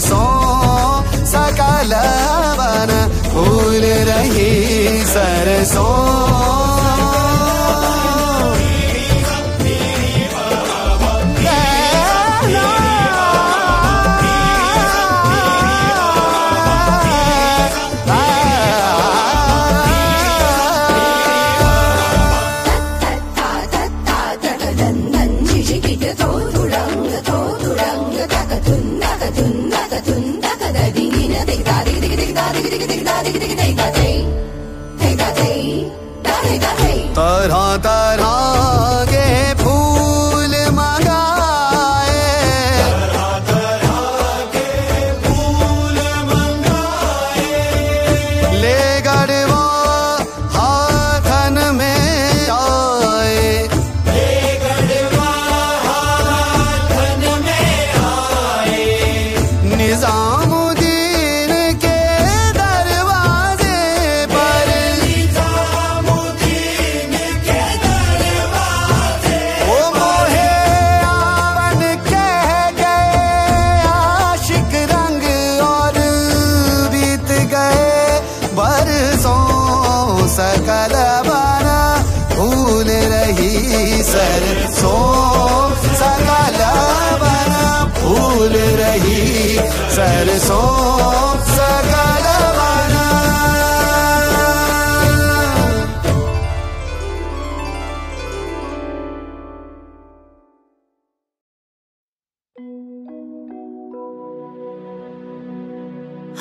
सो सकल भूल रही सरसों तरह तरह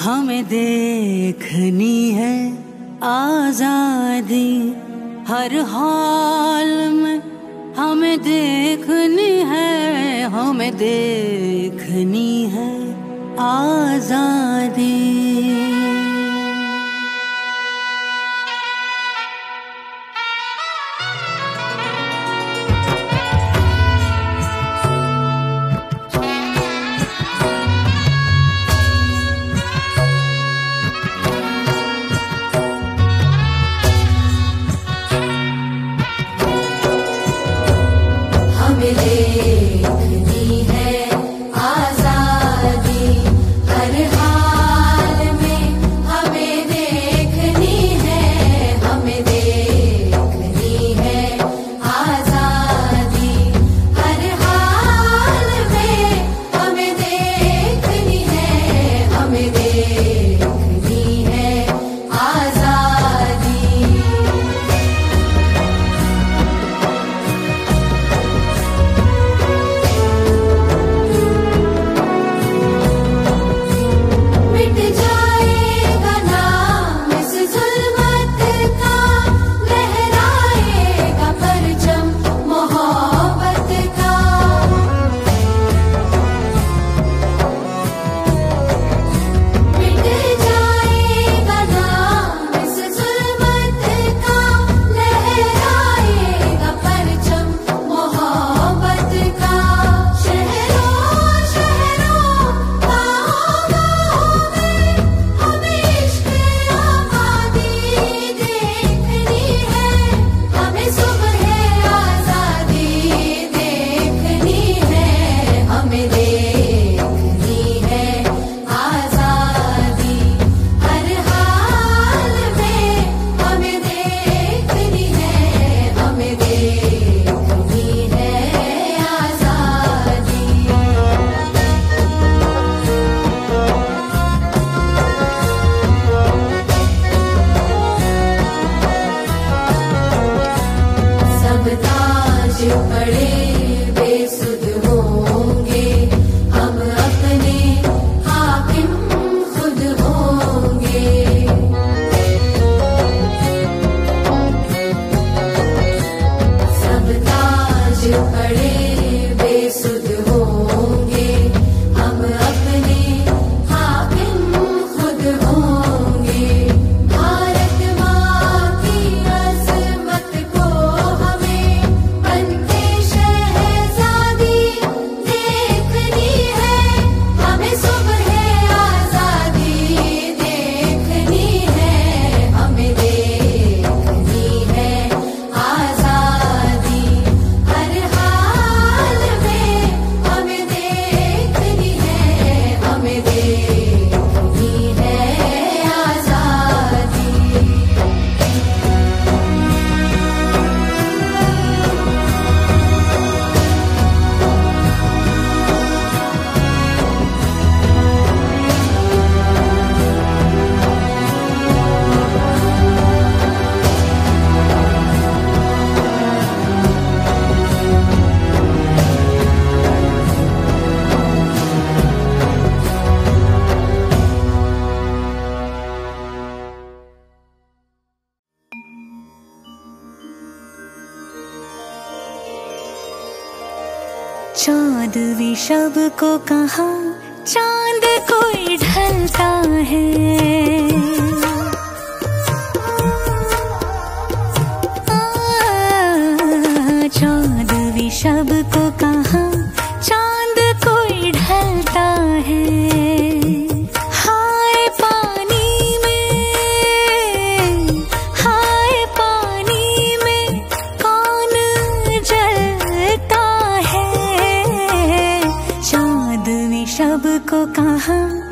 हमें देखनी है आज़ादी हर हाल में हमें देखनी है हमें देख आजादी विषब को कहा चाँद कोई ढलता है। को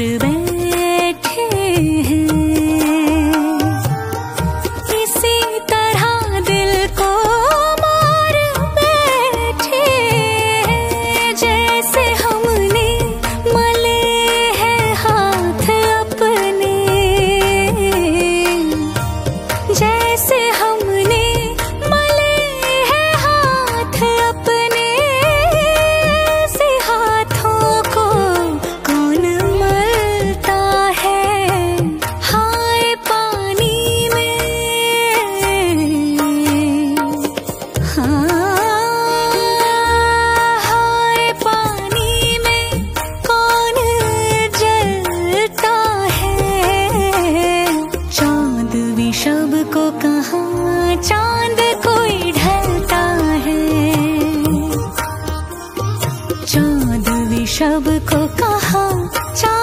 हार चाँद विषब को कहा चाँद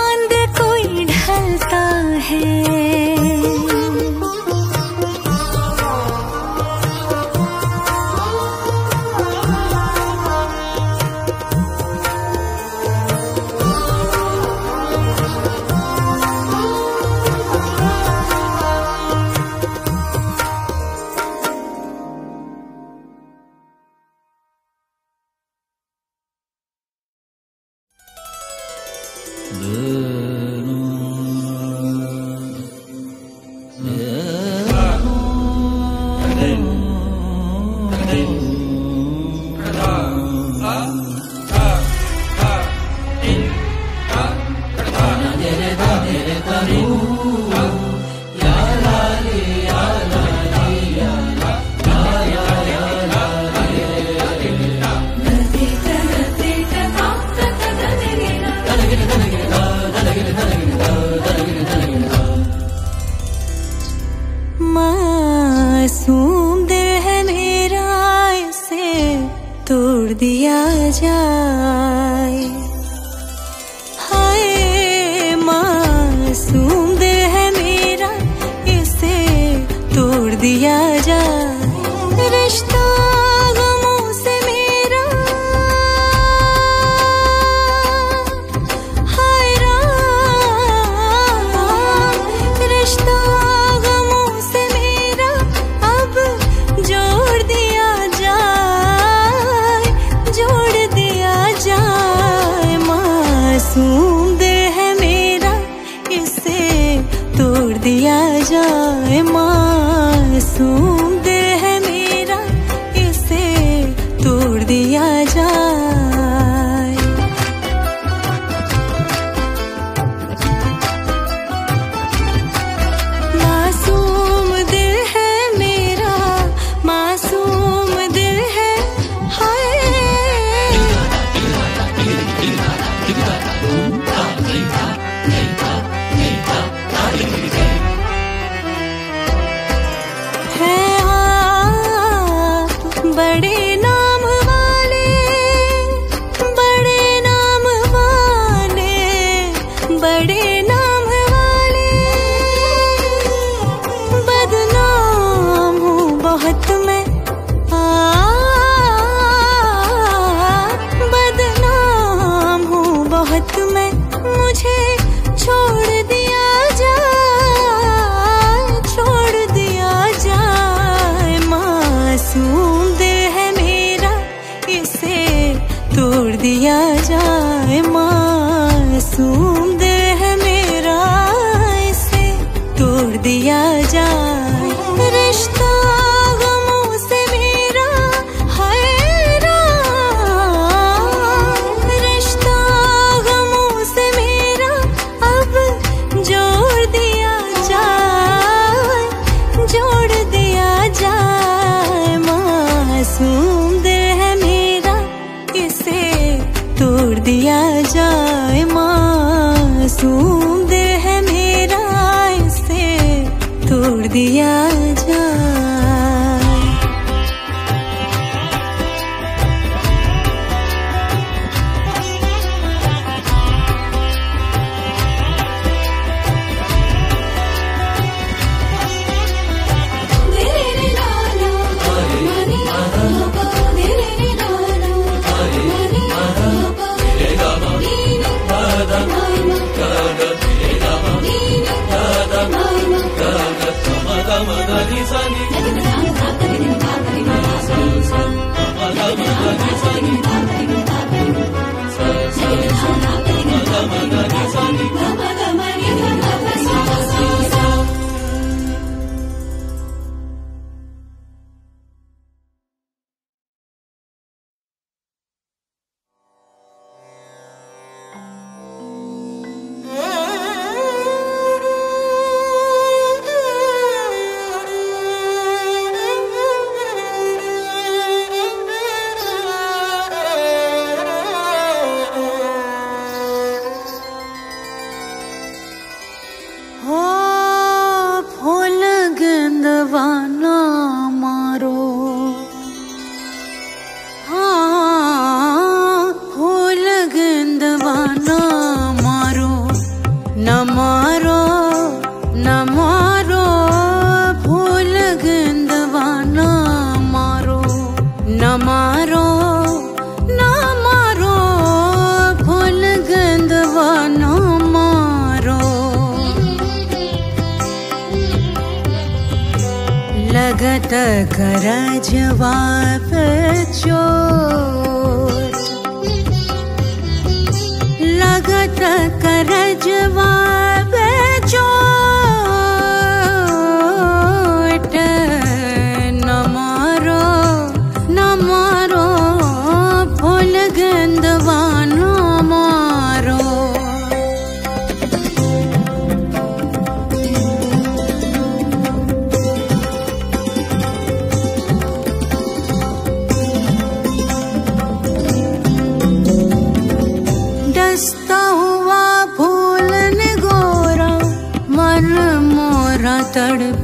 जा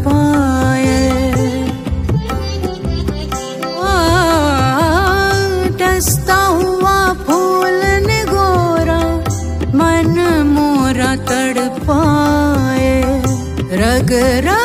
पाये दस्ता हुआ पूल गोरा मन मोरा तडपा रगर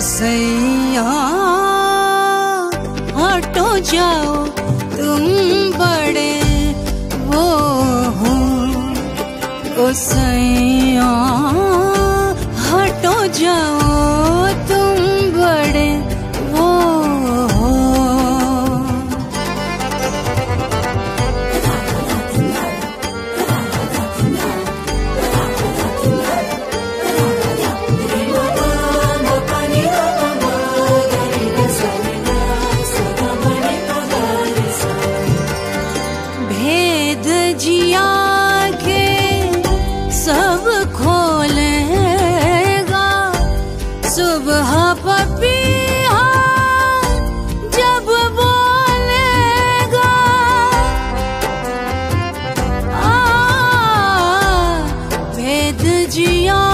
सैया हटो जाओ तुम बड़े वो हो। सैया हटो जाओ। edeceğim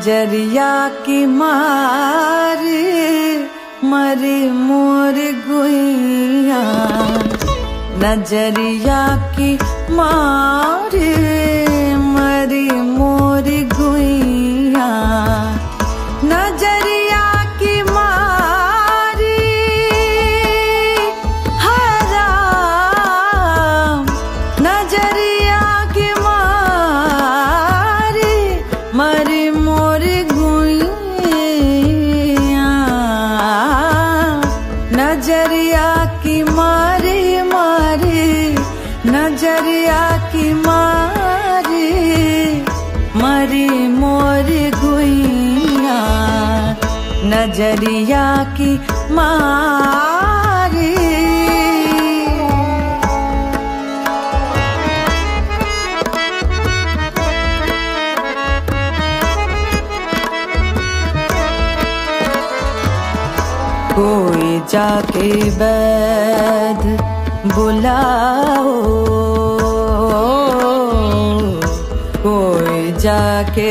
नजरिया की मार मरी मुँह नज़रिया की माँ। नज़रिया की मारी मरी मोर गुइया नज़रिया की मारी। कोई जाके बैद बुलाओ जाके